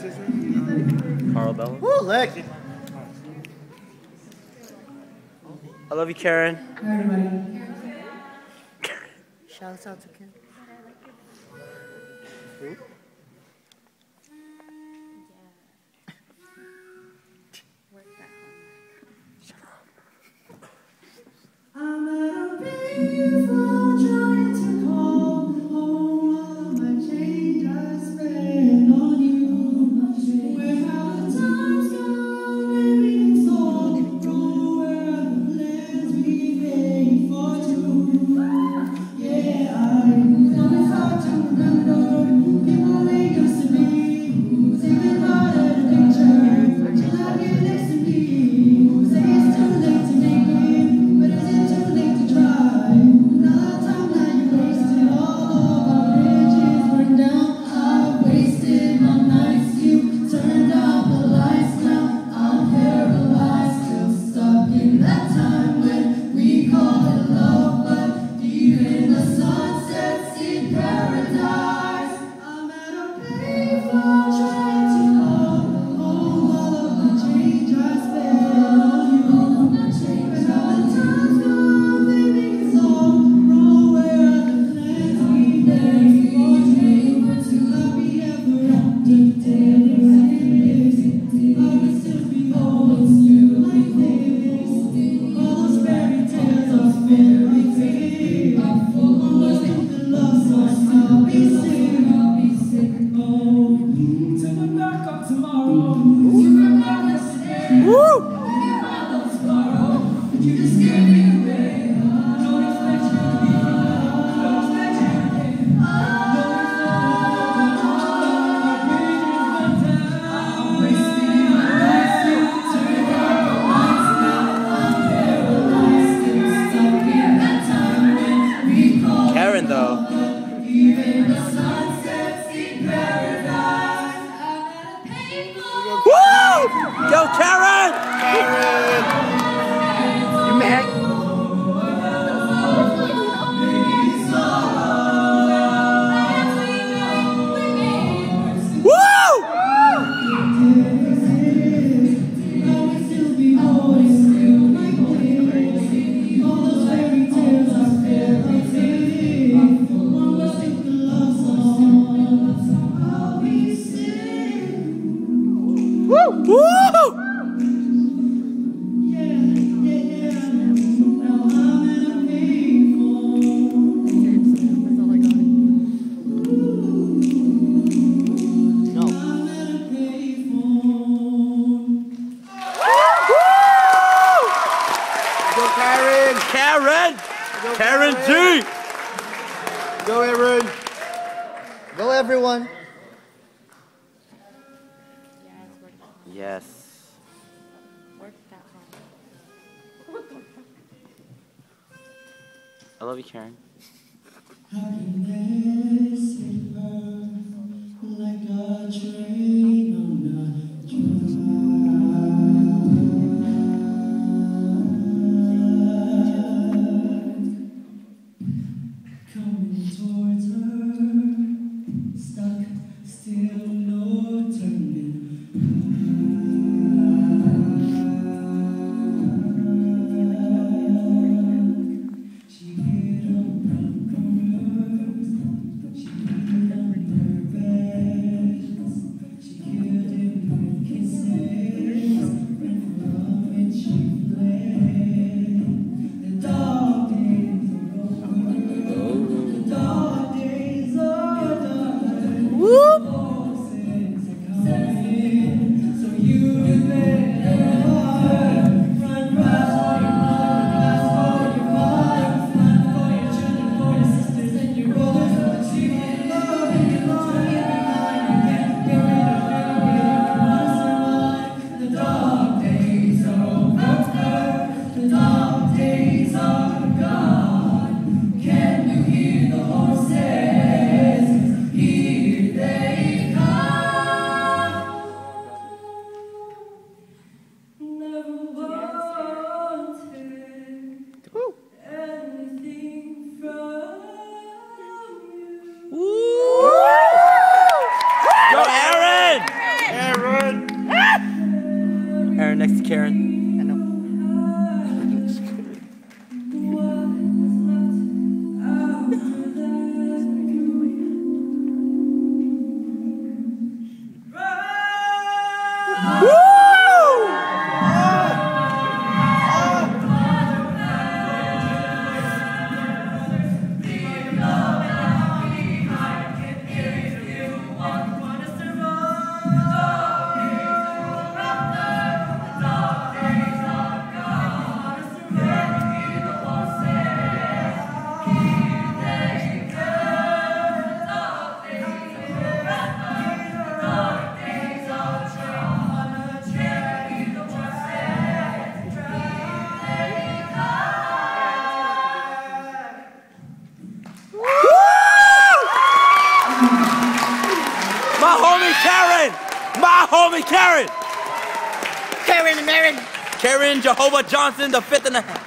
What's his name? Carl Bella. Woo, look. I love you, Karen. Shout out to Karen. I'm a beautiful Karen. Go Karen G. Go, Aaron. Go, everyone. Yes. I love you, Karen. Next to Karen. Homie Karen. My homie Karen. Karen and Aaron! Karen Jehovah Johnson, the fifth and a half.